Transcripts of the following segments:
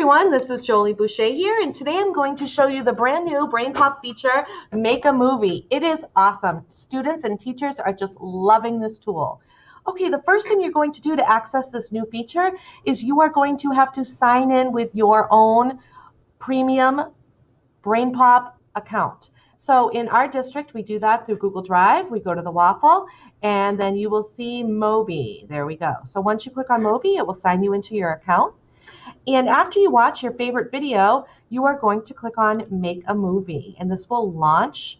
everyone, this is Joli Boucher here, and today I'm going to show you the brand new BrainPop feature, Make a Movie. It is awesome. Students and teachers are just loving this tool. Okay, the first thing you're going to do to access this new feature is you are going to have to sign in with your own premium BrainPop account. So in our district, we do that through Google Drive. We go to the waffle and then you will see Moby. There we go. So once you click on Moby, it will sign you into your account. And after you watch your favorite video, you are going to click on Make a Movie. And this will launch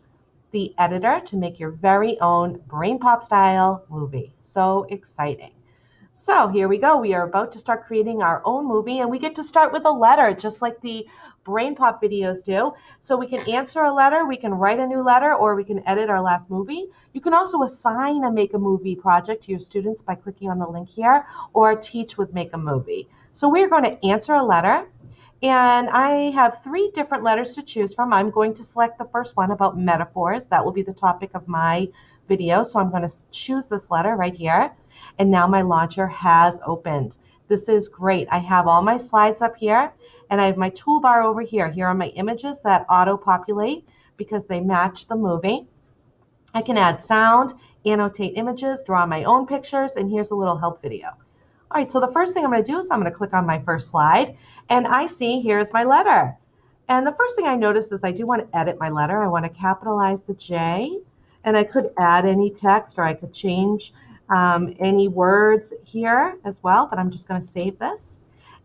the editor to make your very own BrainPop style movie. So exciting. So here we go. We are about to start creating our own movie, and we get to start with a letter, just like the BrainPop videos do. So we can answer a letter, we can write a new letter, or we can edit our last movie. You can also assign a Make a Movie project to your students by clicking on the link here, or teach with Make a Movie. So we're going to answer a letter. And I have three different letters to choose from. I'm going to select the first one about metaphors. That will be the topic of my video. So I'm going to choose this letter right here. And now my launcher has opened. This is great. I have all my slides up here and I have my toolbar over here. Here are my images that auto-populate because they match the movie. I can add sound, annotate images, draw my own pictures, and here's a little help video. All right, so the first thing I'm going to do is I'm going to click on my first slide, and I see here's my letter. And the first thing I notice is I do want to edit my letter. I want to capitalize the J, and I could add any text or I could change um, any words here as well, but I'm just going to save this.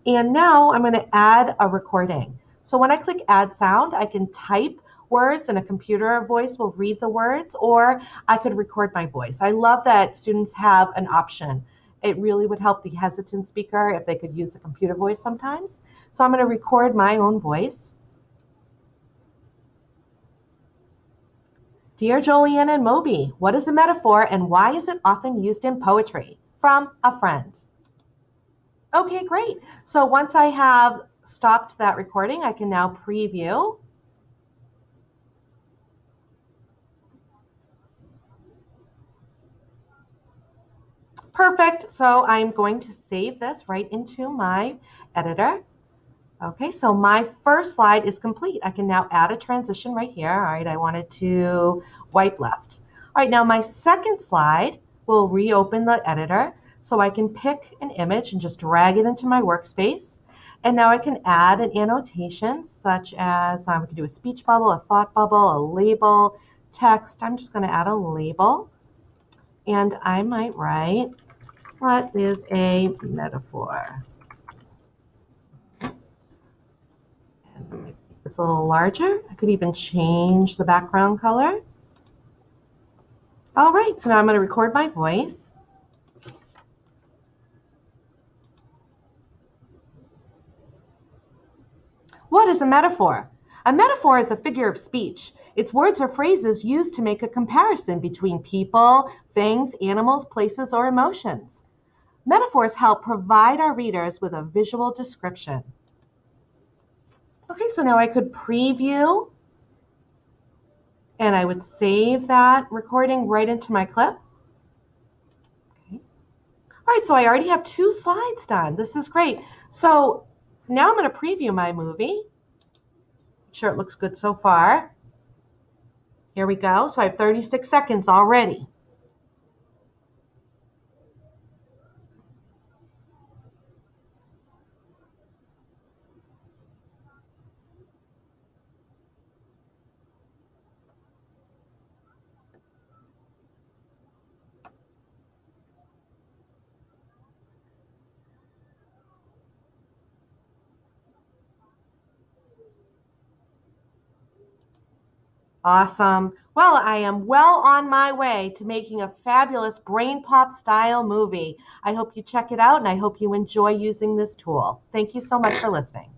And now I'm going to add a recording. So when I click add sound, I can type words and a computer voice will read the words, or I could record my voice. I love that students have an option. It really would help the hesitant speaker if they could use a computer voice sometimes. So I'm going to record my own voice. Dear Jolien and Moby, what is a metaphor and why is it often used in poetry? From a friend. Okay, great. So once I have stopped that recording, I can now preview. Perfect. So I'm going to save this right into my editor. Okay, so my first slide is complete. I can now add a transition right here. All right, I wanted to wipe left. All right, now my second slide will reopen the editor so I can pick an image and just drag it into my workspace. And now I can add an annotation such as um, I can do a speech bubble, a thought bubble, a label, text. I'm just going to add a label. And I might write, what is a metaphor? It's a little larger. I could even change the background color. All right, so now I'm going to record my voice. What is a metaphor? A metaphor is a figure of speech. It's words or phrases used to make a comparison between people, things, animals, places, or emotions. Metaphors help provide our readers with a visual description. Okay, so now I could preview and I would save that recording right into my clip. Okay. All right, so I already have two slides done. This is great. So now I'm going to preview my movie. Sure it looks good so far. Here we go. So I have 36 seconds already. Awesome. Well, I am well on my way to making a fabulous BrainPop style movie. I hope you check it out and I hope you enjoy using this tool. Thank you so much for listening.